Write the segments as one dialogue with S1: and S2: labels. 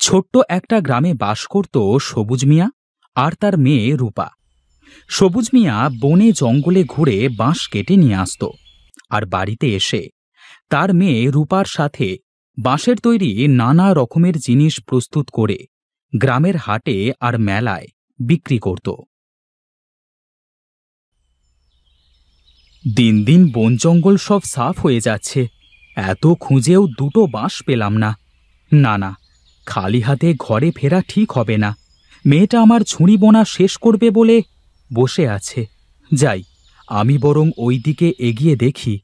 S1: ছোট্ট একটা গ্রামে বাস করত সবুজ মিয়া আর তার মেয়ে রূপা। সবুজ মিয়া বনে জঙ্গলে ঘুরে বাঁশ কেটে নিয়ে আসত আর বাড়িতে এসে তার মেয়ে রূপার সাথে বাঁশের তৈরি নানা রকমের জিনিস প্রস্তুত করে গ্রামের হাটে আর মেলায় বিক্রি করত। দিন দিন বন জঙ্গল সব সাফ হয়ে যাচ্ছে। এত খুঁজেও দুটো বাঁশ পেলাম না। না না খালি হাতে ঘরে ফেরা ঠিক হবে না। মেয়েটা আমার ছুরি বোনা শেষ করবে বলে বসে আছে। যাই, আমি বরং ওই দিকে এগিয়ে দেখি।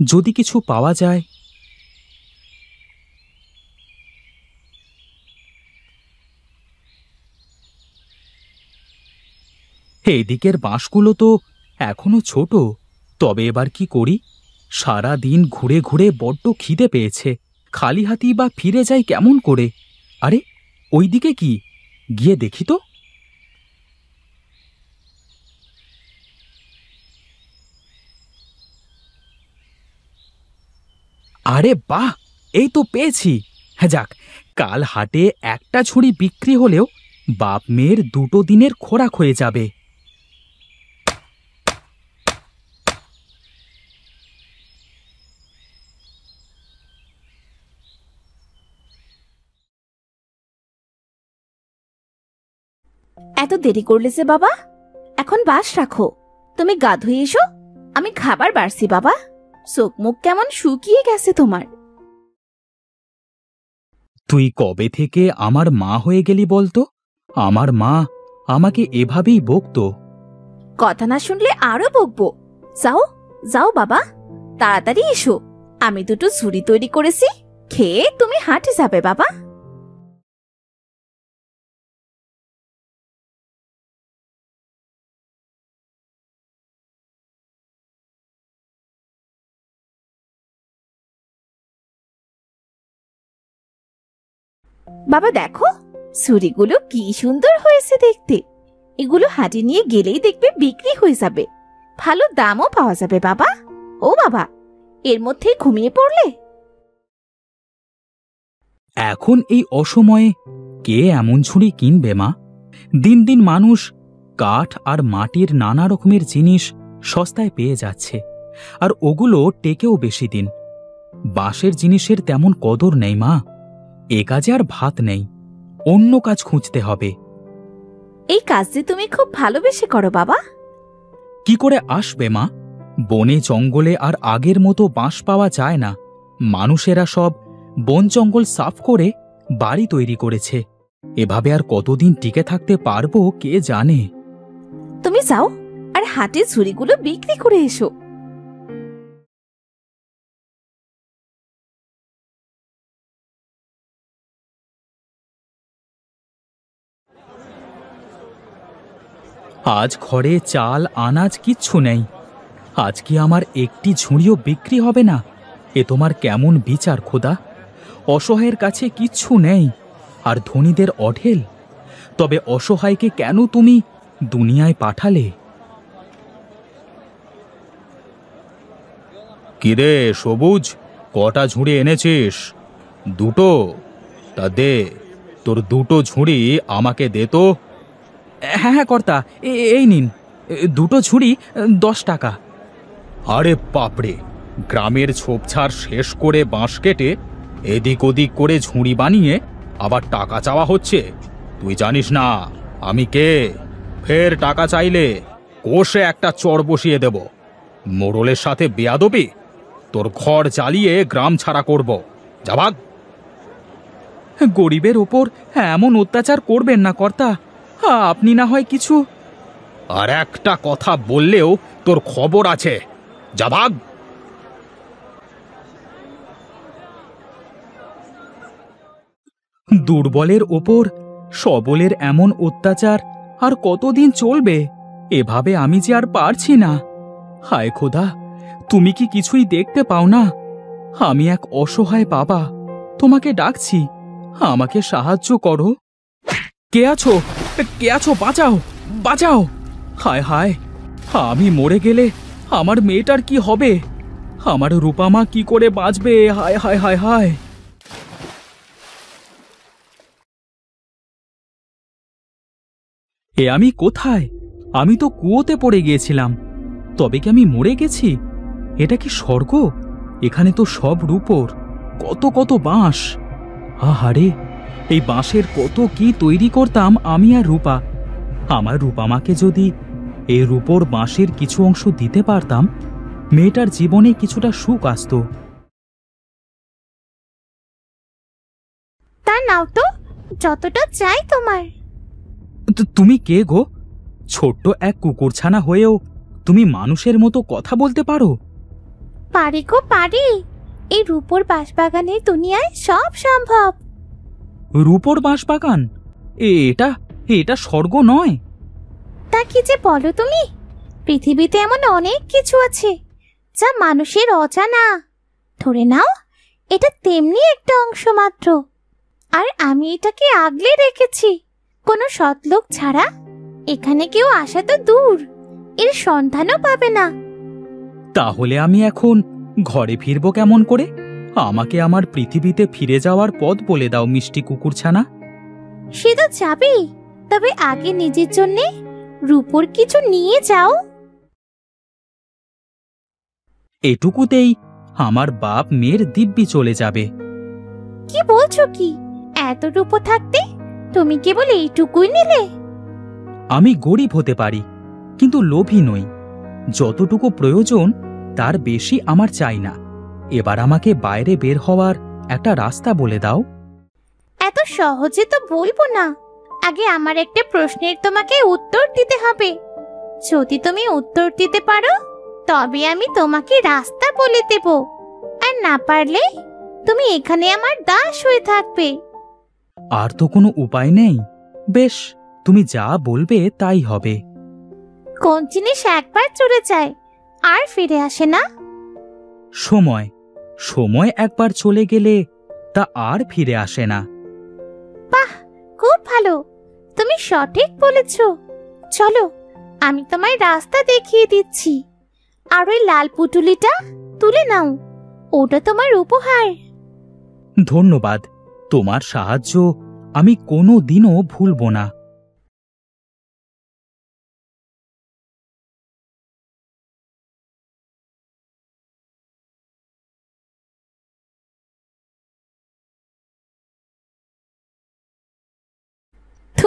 S1: যদি কিছু পাওয়া যায়। এদিকের বাঁশগুলো তো এখনও ছোট। তবে এবার কি করি? সারা দিন ঘুরে ঘুরে বড্ড খিদে পেয়েছে। খালি হাতি বা ফিরে যাই কেমন করে? আরে, ওইদিকে কি? গিয়ে দেখি তো। আরে বাহ, এই তো পেয়েছি। হ্যাঁ যাক, কাল হাটে একটা ছুরি বিক্রি হলেও বাপ মেয়ের দুটো দিনের খোরাক হয়ে যাবে।
S2: এত দেরি করলে যে বাবা? এখন বাস রাখো। তুমি গা ধুয়ে এসো। আমি খাবার বাড়ছি বাবা। চোখ মুখ কেমন শুকিয়ে গেছে তোমার।
S1: তুই কবে থেকে আমার মা হয়ে গেলি বলতো? আমার মা আমাকে এভাবেই বকতো।
S2: কথা না শুনলে আরও বকবো। যাও যাও বাবা। তাড়াতাড়ি এসো। আমি দুটো ঝুড়ি তৈরি করেছি। খেয়ে তুমি হাঁটে যাবে বাবা। বাবা দেখো, ছুরিগুলো কি সুন্দর হয়েছে দেখতে। এগুলো হাটে নিয়ে গেলেই দেখবে বিক্রি হয়ে যাবে। ভালো দামও পাওয়া যাবে বাবা। ও বাবা, এর মধ্যে ঘুমিয়ে পড়লে?
S1: এখন এই অসময়ে কে এমন ছুরি কিনবে মা? দিন দিন মানুষ কাঠ আর মাটির নানা রকমের জিনিস সস্তায় পেয়ে যাচ্ছে, আর ওগুলো টেকেও বেশি দিন। বাঁশের জিনিসের তেমন কদর নেই মা। এ কাজে আর ভাত নেই অন্য কাজ খুঁজতে হবে।
S2: এই কাজ যে তুমি খুব ভালোবেসে করো বাবা।
S1: কি করে আসবে মা? বনে জঙ্গলে আর আগের মতো বাঁশ পাওয়া যায় না। মানুষেরা সব বন জঙ্গল সাফ করে বাড়ি তৈরি করেছে। এভাবে আর কতদিন টিকে থাকতে পারব কে জানে?
S2: তুমি যাও আর হাটে ঝুড়িগুলো বিক্রি করে এসো।
S1: আজ ঘরে চাল, আনাজ কিচ্ছু নেই। আজ কি আমার একটি ঝুড়িও বিক্রি হবে না? এ তোমার কেমন বিচার, খোদা? অসহায়ের কাছে কিচ্ছু নেই, আর ধনীদের অঢেল। তবে অসহায়কে কেন তুমি দুনিয়ায় পাঠালে? কিরে সবুজ, কটা ঝুড়ি এনেছিস? দুটো? তা দে, তোর দুটো ঝুড়ি আমাকে দে তো। হ্যাঁ হ্যাঁ কর্তা এ- এই নিন। দুটো ঝুড়ি দশ টাকা। আরে বাপরে গ্রামের ছোপছাড় শেষ করে বাঁশ কেটে এদিক ওদিক করে ঝুড়ি বানিয়ে আবার টাকা চাওয়া হচ্ছে। তুই জানিস না আমি কে? ফের টাকা চাইলে কোষে একটা চড় বসিয়ে দেব। মোড়লের সাথে বেয়াদবি তোর ঘর জ্বালিয়ে গ্রাম ছাড়া করব। যাবাক গরিবের ওপর এমন অত্যাচার করবেন না কর্তা। আপনি না হয় কিছু আর একটা কথা বললেও তোর খবর আছে। যাভাগ দুর্বলের ওপর সবলের এমন অত্যাচার আর কতদিন চলবে এভাবে আমি যে আর পারছি না। হায় খোদা তুমি কি কিছুই দেখতে পাও না? আমি এক অসহায় বাবা তোমাকে ডাকছি আমাকে সাহায্য করো। কে আছো? কে আছো? বাঁচাও বাঁচাও। হায় হায়, আমি মরে গেলে আমার মেয়েটার কি হবে? আমার রূপামা কি করে বাঁচবে? হায় হায় হায় হায়। এ আমি কোথায়? আমি তো কুয়োতে পড়ে গিয়েছিলাম। তবে কি আমি মরে গেছি? এটা কি স্বর্গ? এখানে তো সব রূপর, কত কত বাঁশ। আহারে এই বাঁশের কত কি তৈরি করতাম আমি আর রূপা। আমার রূপামাকে যদি এই রূপোর বাঁশের কিছু অংশ দিতে পারতাম মেয়েটার জীবনে কিছুটা সুখ আসতো।
S2: তা নাও তো যতটা চাই তোমার।
S1: তুমি কে গো? ছোট্ট এক কুকুরছানা হয়েও তুমি মানুষের মতো কথা বলতে পারো?
S2: পারি গো পারি। এই রূপোর বাঁশবাগানের দুনিয়ায় সব সম্ভব।
S1: রূপোর বাঁশবাগান? এ এটা এটা স্বর্গ নয়।
S2: তা কি যে বলো তুমি? পৃথিবীতে এমন অনেক কিছু আছে যা মানুষের অজানা। ধরে নাও এটা তেমনি একটা অংশ মাত্র। আর আমি এটাকে আগলে রেখেছি। কোনো সৎলোক ছাড়া এখানে কেউ আসা তো দূর এর সন্ধানও পাবে না।
S1: তাহলে আমি এখন ঘরে ফিরবো কেমন করে? আমাকে আমার পৃথিবীতে ফিরে যাওয়ার পথ বলে দাও মিষ্টি কুকুরছানা।
S2: সে তো যাবেই তবে আগে নিজের জন্যে রূপোর কিছু নিয়ে যাও।
S1: এটুকুতেই আমার বাপ মেয়ের দিব্যি চলে যাবে।
S2: কি বলছো কি? এত রূপো থাকতে তুমি কেবল এইটুকুই নিলে?
S1: আমি গরিব হতে পারি কিন্তু লোভী নই। যতটুকু প্রয়োজন তার বেশি আমার চাই না। এবার আমাকে বাইরে বের হওয়ার একটা রাস্তা বলে দাও।
S2: এত সহজে তো বলব না। আগে আমার একটা প্রশ্নের তোমাকে উত্তর দিতে হবে। যদি তুমি উত্তর দিতে পারো তবে আমি তোমাকে রাস্তা বলে দেব। আর না পারলে তুমি এখানে আমার দাস হয়ে থাকবে।
S1: আর তো কোনো উপায় নেই। বেশ তুমি যা বলবে তাই হবে।
S2: কোন জিনিস একবার চলে যায় আর ফিরে আসে না।
S1: সময়। সময় একবার চলে গেলে তা আর ফিরে আসে না।
S2: বাহ খুব ভালো। তুমি সঠিক বলেছ। চলো আমি তোমায় রাস্তা দেখিয়ে দিচ্ছি। আর ওই লাল পুটুলিটা তুলে নাও। ওটা তোমার উপহার।
S1: ধন্যবাদ। তোমার সাহায্য আমি কোনো দিনও ভুলব না।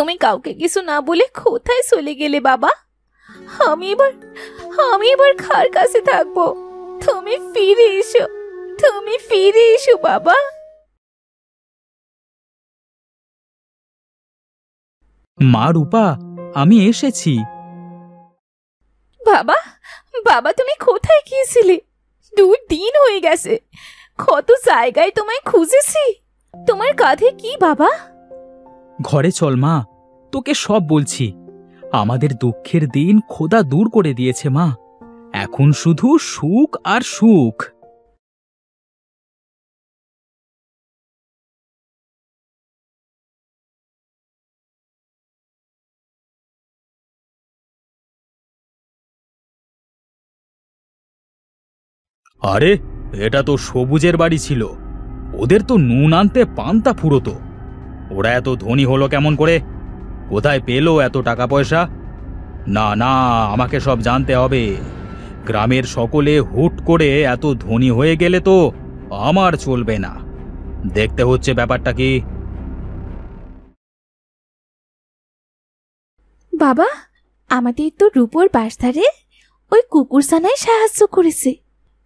S2: তুমি কাউকে কিছু না বলে কোথায় চলে গেলে বাবা? আমি এবার আমি এবার খার কাছে থাকব? তুমি ফিরে এসো তুমি ফিরে এসো বাবা।
S1: মা রূপা আমি এসেছি।
S2: বাবা বাবা তুমি কোথায় গিয়েছিলে? দু দিন হয়ে গেছে। কত জায়গায় তোমায় খুঁজেছি। তোমার কাঁধে কি বাবা?
S1: ঘরে চল মা তোকে সব বলছি। আমাদের দুঃখের দিন খোদা দূর করে দিয়েছে, মা। এখন শুধু সুখ আর সুখ। আরে, এটা তো সবুজের বাড়ি ছিল। ওদের তো নুন আনতে পান্তা ফুরোতো। ওরা এত ধনী হলো কেমন করে? কোথায় পেল এত টাকা পয়সা না না আমাকে সব জানতে হবে। গ্রামের সকলে হুট করে এত ধনী হয়ে গেলে তো আমার চলবে না। দেখতে হচ্ছে ব্যাপারটা কি।
S2: বাবা আমাদের তো রূপোর বাসধারে ওই কুকুরসানায় সাহায্য করেছে।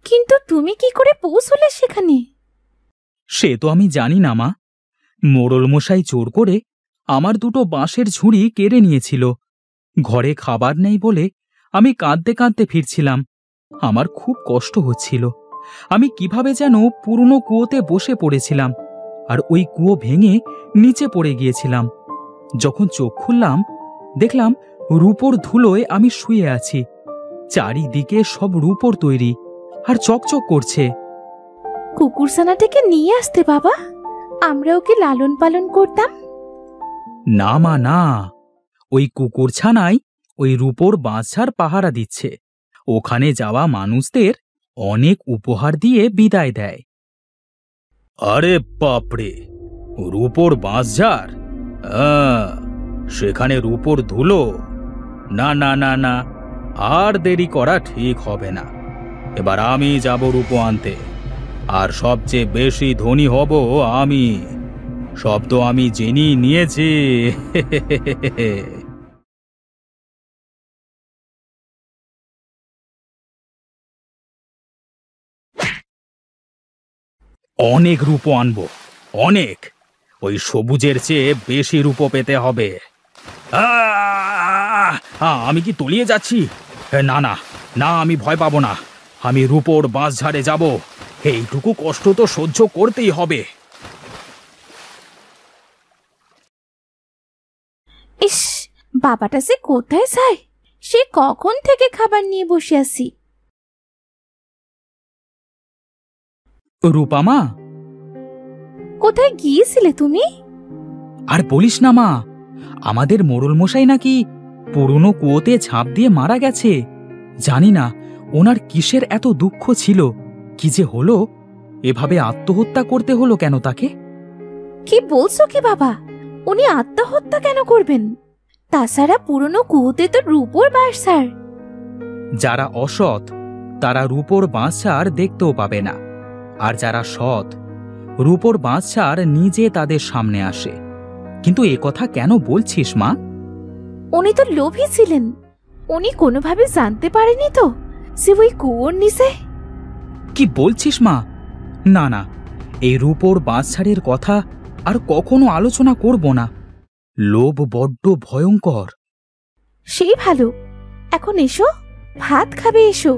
S2: কিন্তু তুমি কি করে পৌঁছলে সেখানে?
S1: সে তো আমি জানি না মা। মোড়ল মশাই চোর করে আমার দুটো বাঁশের ঝুড়ি কেড়ে নিয়েছিল। ঘরে খাবার নেই বলে আমি কাঁদতে কাঁদতে ফিরছিলাম। আমার খুব কষ্ট হচ্ছিল। আমি কীভাবে যেন পুরনো কুয়োতে বসে পড়েছিলাম আর ওই কুয়ো ভেঙে নিচে পড়ে গিয়েছিলাম। যখন চোখ খুললাম, দেখলাম রূপোর ধুলোয় আমি শুয়ে আছি। চারিদিকে সব রূপোর তৈরি আর চকচক করছে।
S2: কুকুরসানাটাকে নিয়ে আসতে বাবা। আমরা ওকে লালন পালন করতাম?
S1: না মা, না। ওই কুকুর ছানাই ওই রূপোর বাঁচার পাহারা দিচ্ছে। ওখানে যাওয়া মানুষদের অনেক উপহার দিয়ে বিদায় দেয়। আরে বাপরে, রূপোর বাঁশঝাড়? সেখানে রূপোর ধুলো? না না না না, আর দেরি করা ঠিক হবে না। এবার আমি যাব রূপো আনতে। আর সবচেয়ে বেশি ধনী হব আমি। সব তো আমি জেনেই নিয়েছি। অনেক রূপো আনব, অনেক। ওই সবুজের চেয়ে বেশি রূপো পেতে হবে। আমি কি তলিয়ে যাচ্ছি? না না না, আমি ভয় পাবো না। আমি রূপোর বাঁশ ঝাড়ে যাব। এইটুকু কষ্ট তো সহ্য করতেই হবে।
S2: বাবাটা যে কোথায় যায়? সে কখন থেকে খাবার নিয়ে বসে আছি?
S1: রূপামা
S2: কোথায় গিয়েছিলে তুমি?
S1: আর বলিস না মা আমাদের মোড়ল মশাই নাকি পুরনো কুয়োতে ঝাঁপ দিয়ে মারা গেছে। জানি না ওনার কিসের এত দুঃখ ছিল কি যে হলো এভাবে আত্মহত্যা করতে হলো কেন তাকে?
S2: কি বলছো কি বাবা? উনি আত্মহত্যা কেন করবেন? তাছাড়া পুরনো কুহুতে তো রূপোর স্যার।
S1: যারা অসৎ তারা রূপোর বাঁশঝাড় দেখতেও পাবে না। আর যারা সৎ রূপোর বাঁশঝাড় নিজে তাদের সামনে আসে। কিন্তু এ কথা কেন বলছিস মা?
S2: উনি তো লোভী ছিলেন। উনি কোনোভাবে জানতে পারেনি তো যে ওই কুয়োর নিচে?
S1: কি বলছিস মা? না না এই রূপোর বাঁশঝাড়ের কথা আর কখনো আলোচনা করব না। লোভ বড্ড ভয়ঙ্কর।
S2: সেই ভালো এখন এসো ভাত খাবে এসো।